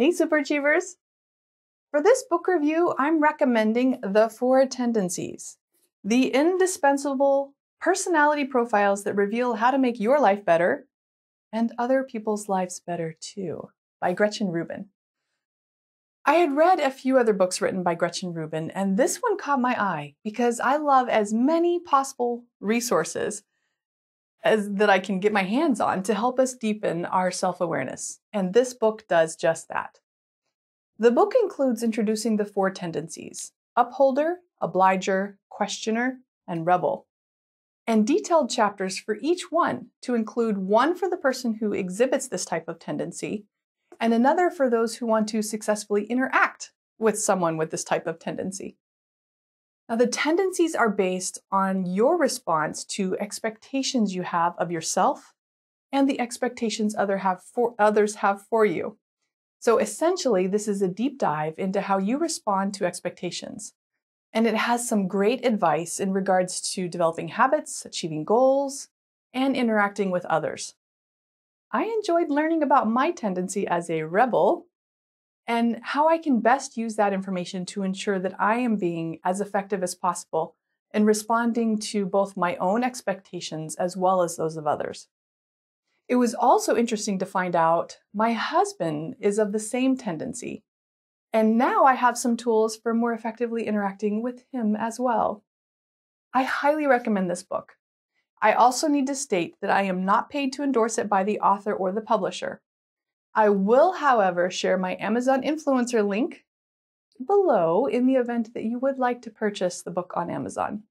Hey, Superachievers! For this book review, I'm recommending The Four Tendencies, the indispensable personality profiles that reveal how to make your life better and other people's lives better too, by Gretchen Rubin. I had read a few other books written by Gretchen Rubin, and this one caught my eye because I love as many possible resources as that I can get my hands on to help us deepen our self-awareness. And this book does just that. The book includes introducing the four tendencies, upholder, obliger, questioner, and rebel, and detailed chapters for each one to include one for the person who exhibits this type of tendency and another for those who want to successfully interact with someone with this type of tendency. Now, the tendencies are based on your response to expectations you have of yourself and the expectations other have for, others have for you. So essentially, this is a deep dive into how you respond to expectations. And it has some great advice in regards to developing habits, achieving goals, and interacting with others. I enjoyed learning about my tendency as a rebel and how I can best use that information to ensure that I am being as effective as possible in responding to both my own expectations as well as those of others. It was also interesting to find out my husband is of the same tendency, and now I have some tools for more effectively interacting with him as well. I highly recommend this book. I also need to state that I am not paid to endorse it by the author or the publisher. I will, however, share my Amazon influencer link below in the event that you would like to purchase the book on Amazon.